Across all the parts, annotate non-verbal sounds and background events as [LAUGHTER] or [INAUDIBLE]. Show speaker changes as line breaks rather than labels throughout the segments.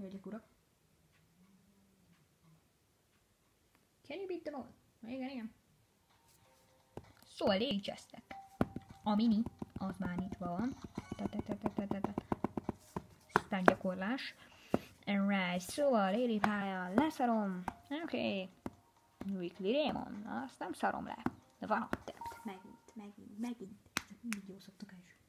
hölgyek, urak. Can you beat them all? Igen, igen. Szóval légyeztek. A mini, az már nyitva van. Aztán gyakorlás. Alright, szóval Lady pálya, leszarom. Oké. Okay. Weekly Raymond, azt nem szarom le. De van ott Megint, megint, megint. Mindig jó szoktok elsülni.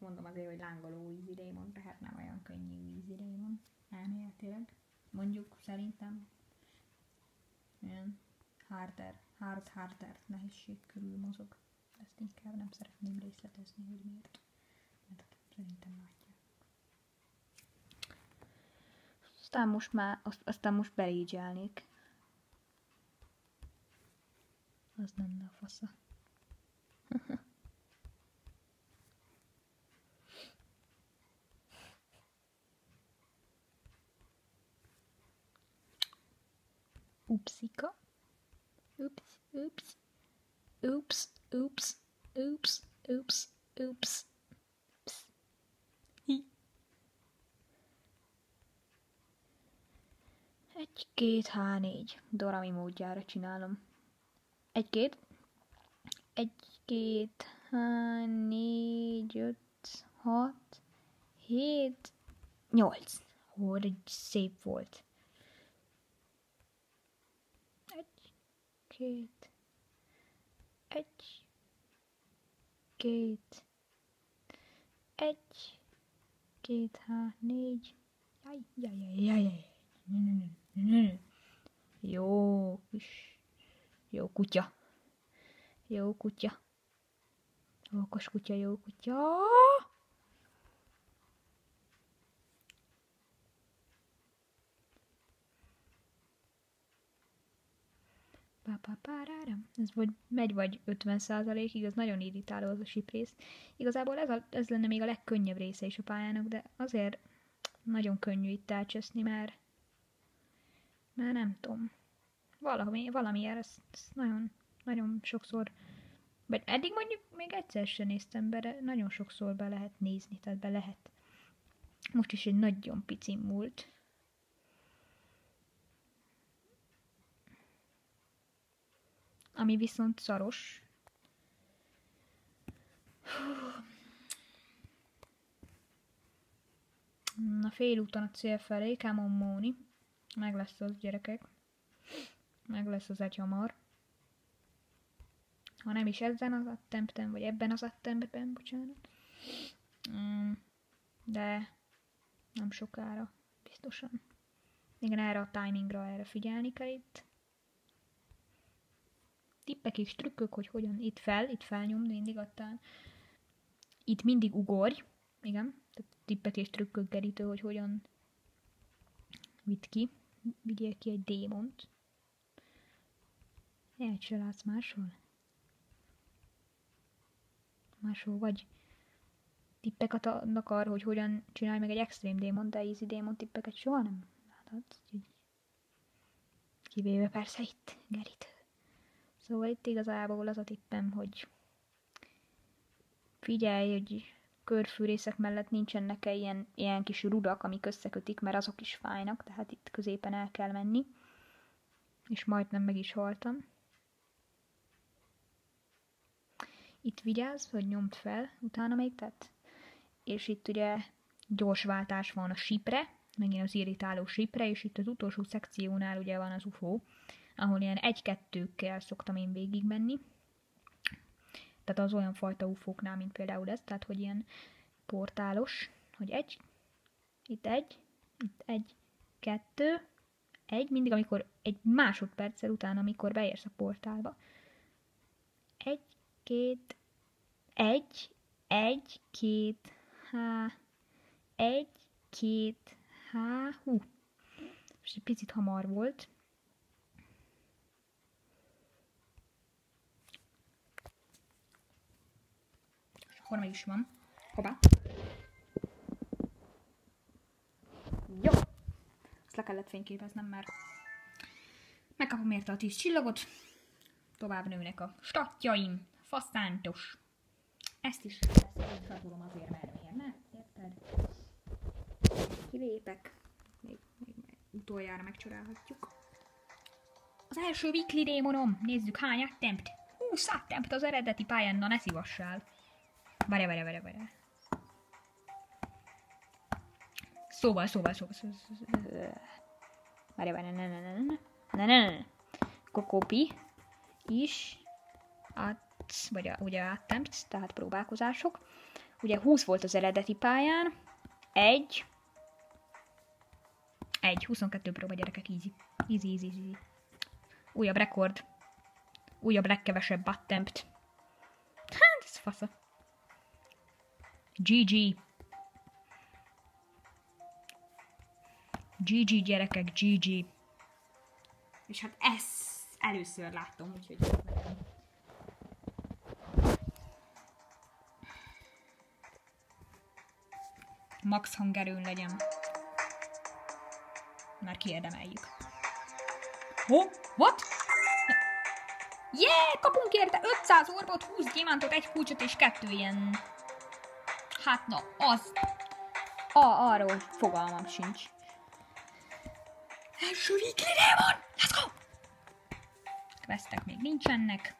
Csak mondom azért, hogy lángoló Raymond, tehát nem olyan könnyű Raymond. Elméletileg. Mondjuk szerintem. Ilyen harder, hard harder nehézség körül mozog. Ezt inkább nem szeretném részletezni, hogy miért. Mert szerintem látják. Aztán most már, azt, aztán most belégyelnék. Az lenne a fasza. [LAUGHS] Upsika. Oops, oops. Oops, oops, oops, oops, oops. Oops. Hi. Egy, két, há, négy. Dorami módjára csinálom. Egy, két. Egy, két, há, négy, öt, hat, hét, nyolc. Hogy szép volt. Egy, két, egy, két, egy, két, há, négy, jaj, jaj, jaj, jaj, jaj. Jó kis, jó kutya, jó kutya, okos kutya, jó kutya. Ez vagy megy vagy 50 százalékig, az nagyon irritáló az a siprész. Igazából ez, a, ez lenne még a legkönnyebb része is a pályának, de azért nagyon könnyű itt elcseszni, mert, mert nem tudom. Valami, valamiért ezt, ezt nagyon, nagyon sokszor, vagy eddig mondjuk még egyszer sem néztem be, de nagyon sokszor be lehet nézni, tehát be lehet. Most is egy nagyon pici múlt. Ami viszont szaros. Na félúton a cél felé, Camon Móni. Meg lesz az gyerekek. Meg lesz az egy hamar. Ha nem is ezen az attempten, vagy ebben az attempten, bocsánat. Mm, de nem sokára, biztosan. Igen, erre a timingra, erre figyelni kell itt tippek és trükkök, hogy hogyan itt fel, itt felnyomni mindig aztán itt mindig ugorj, igen, tehát tippek és trükkök gerítő, hogy hogyan vitt ki, vigyél ki egy démont. Egy se látsz máshol? Máshol vagy tippeket adnak arra, hogy hogyan csinálj meg egy extrém démon, de easy démon tippeket soha nem láthatsz. Kivéve persze itt, Gerit. Szóval itt igazából az a tippem, hogy figyelj, hogy körfűrészek mellett nincsenek -e ilyen, ilyen kis rudak, amik összekötik, mert azok is fájnak, tehát itt középen el kell menni. És majdnem meg is haltam. Itt vigyázz, hogy nyomd fel, utána még tett. És itt ugye gyors váltás van a sipre, megint az irritáló sipre, és itt az utolsó szekciónál ugye van az UFO, ahol ilyen egy-kettőkkel szoktam én végigmenni. Tehát az olyan fajta ufóknál, mint például ez, tehát hogy ilyen portálos, hogy egy, itt egy, itt egy, kettő, egy, mindig amikor egy másodperccel után, amikor beérsz a portálba. Egy, két, egy, egy, két, há, egy, két, há, hú. Most egy picit hamar volt, Meg is van. Hoppá. Jó. Ezt le kellett fényképeznem, mert megkapom érte a tíz csillagot. Tovább nőnek a statjaim. Faszántos. Ezt is felszólom azért, mert miért ne? Érted? Kilépek. Még, még, még utoljára megcsorálhatjuk. Az első weekly démonom. Nézzük hány attempt. 20 attempt az eredeti pályán, na ne szívassál. Várj, várj, várj, várj. Szóval, szóval, szóval, szóval, szóval. Várj, várj, ne, ne, ne, ne, ne, ne, ne, ne. Kokopi is at, vagy a, ugye attempts, tehát próbálkozások. Ugye 20 volt az eredeti pályán, egy, egy, 22 próba gyerekek, easy. Easy, easy, easy. Újabb rekord. Újabb legkevesebb attempt. Hát, ez fasza. GG. GG gyerekek, GG. És hát ezt először láttam, úgyhogy max hangerőn legyen. Már kiérdemeljük. Oh, what? Yeah, kapunk érte 500 orbot, 20 gyémántot, egy kulcsot és kettő ilyen... Hát na, az... A, arról fogalmam sincs. Első weekly demon! Let's go! Questek még nincsenek.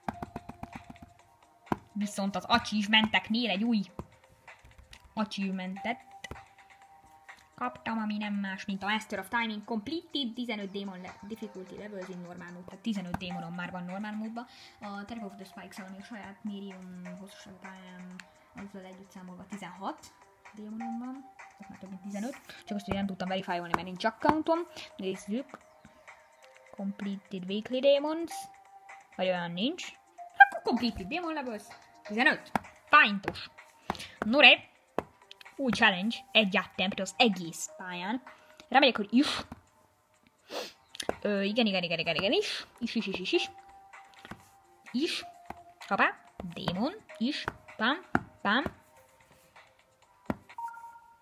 Viszont az achievementeknél egy új achievementet kaptam, ami nem más, mint a Master of Timing Completed, 15 Demon le- Difficulty Levels in Normal Mode, tehát 15 démonom már van Normal módban. A Terror of the Spikes, ami a saját médium hosszúságban azzal együtt számolva 16 démonom van, ez már több mint 15, csak azt, hogy nem tudtam verifiolni, mert nincs accountom. Nézzük. Completed Weekly Demons, vagy olyan nincs. Akkor Completed Demon Levels, 15. Fájntos. No re, új challenge, egy attempt az egész pályán. Reméljük, hogy is. Ö, igen, igen, igen, igen, igen, is. Is, is, is, is, is. Is. Hoppá. Démon. Is. Pam. Pam.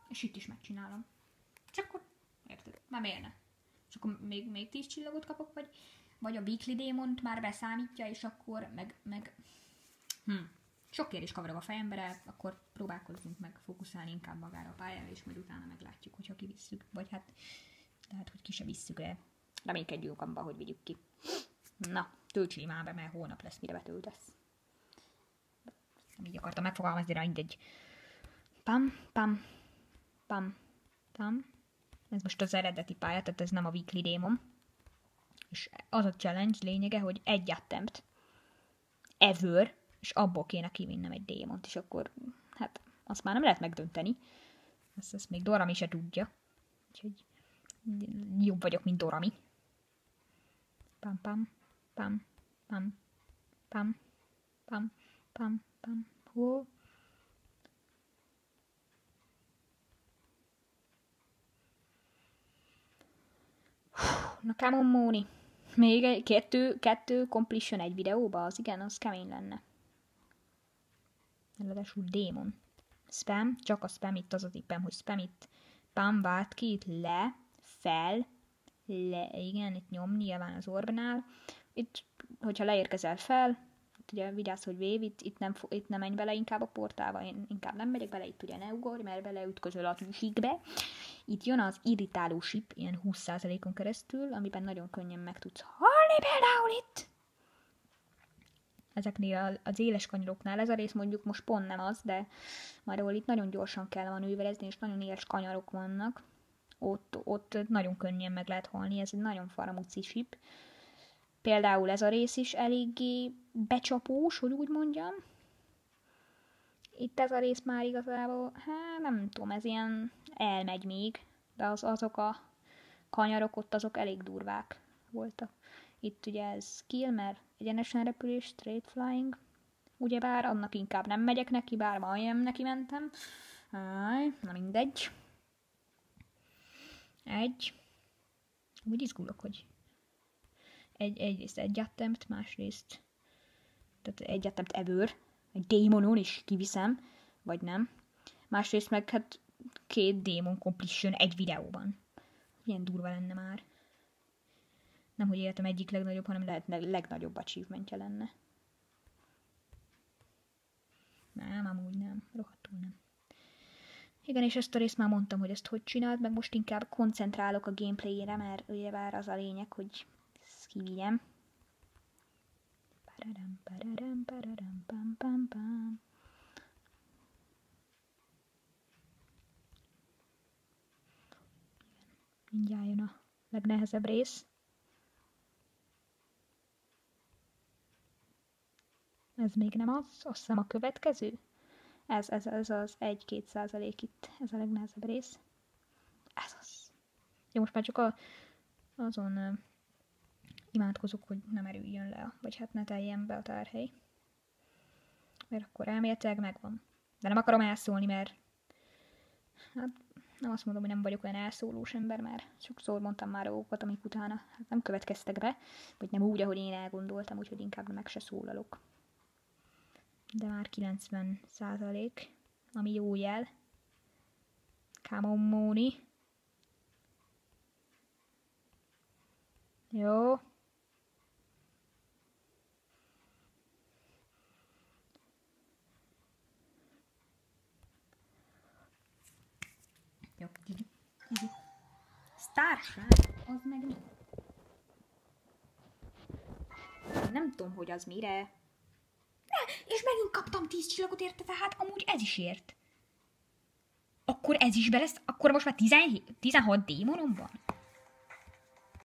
És itt is megcsinálom. Csak akkor, érted? Már miért ne? És akkor még, még 10 csillagot kapok, vagy, vagy a weekly démont már beszámítja, és akkor meg, meg... Hm sok kérdés kavarog a fejembe, akkor próbálkozzunk meg fókuszálni inkább magára a pályára, és majd utána meglátjuk, hogyha kivisszük. Vagy hát lehet, hogy ki se visszük, de reménykedjünk abban, hogy vigyük ki. Na, töltsd már be, mert holnap lesz, mire betöltesz. Nem így akartam megfogalmazni, de mindegy. Pam, pam, pam, pam. Ez most az eredeti pálya, tehát ez nem a weekly démon. És az a challenge lényege, hogy egy attempt ever és abból kéne kivinnem egy démont, és akkor, hát, azt már nem lehet megdönteni. Ezt, ezt még Dorami se tudja. Úgyhogy jobb vagyok, mint Dorami. Pam, pam, pam, pam, pam, pam, pam, pam, hó. Na, come on, Móni. Még egy, kettő, kettő completion egy videóba, az igen, az kemény lenne. Ráadásul démon. Spam, csak a spam itt az a tippem, hogy spam itt. Pam vált ki, itt le, fel, le, igen, itt nyom nyilván az orbnál. Itt, hogyha leérkezel fel, itt ugye vigyázz, hogy vév, itt, itt, nem, itt nem menj bele inkább a portálba, én inkább nem megyek bele, itt ugye ne ugorj, mert beleütközöl a tűzsikbe. Itt jön az irritáló sip, ilyen 20%-on keresztül, amiben nagyon könnyen meg tudsz halni például itt ezeknél az éles kanyaroknál. Ez a rész mondjuk most pont nem az, de már ahol itt nagyon gyorsan kell manőverezni, és nagyon éles kanyarok vannak, ott, ott nagyon könnyen meg lehet halni, ez egy nagyon faramúci sip. Például ez a rész is eléggé becsapós, hogy úgy mondjam. Itt ez a rész már igazából, hát nem tudom, ez ilyen elmegy még, de az, azok a kanyarok ott azok elég durvák voltak. Itt ugye ez skill, mert egyenesen repülés, straight flying. Ugyebár annak inkább nem megyek neki, bár majdnem neki mentem. Áj, na mindegy. Egy. Úgy izgulok, hogy egy, egyrészt egy attempt, másrészt tehát egy attempt ever, egy démonon is kiviszem, vagy nem. Másrészt meg hát két démon completion egy videóban. Milyen durva lenne már nem hogy életem egyik legnagyobb, hanem lehet legnagyobb achievementje lenne. Nem, amúgy nem. Rohadtul nem. Igen, és ezt a részt már mondtam, hogy ezt hogy csináld, meg most inkább koncentrálok a gameplayére, mert ugye vár az a lényeg, hogy kivigyem. Pararam, pararam, pararam, pam, pam, pam. Mindjárt jön a legnehezebb rész. Ez még nem az, azt hiszem a következő. Ez, ez, ez az 1-2 százalék itt, ez a legnehezebb rész. Ez az. Jó, most már csak a, azon imádkozok, hogy nem erüljön le, vagy hát ne teljen be a tárhely. Mert akkor elméletileg megvan. De nem akarom elszólni, mert hát nem azt mondom, hogy nem vagyok olyan elszólós ember, már sokszor mondtam már dolgokat, amik utána hát nem következtek be, vagy nem úgy, ahogy én elgondoltam, úgyhogy inkább meg se szólalok de már 90 százalék, ami jó jel. Kamomóni. Jó. Jó. Starság? Az meg mi? Nem tudom, hogy az mire és megint kaptam tíz csillagot érte, tehát amúgy ez is ért. Akkor ez is be lesz, akkor most már 17, 16 démonom van?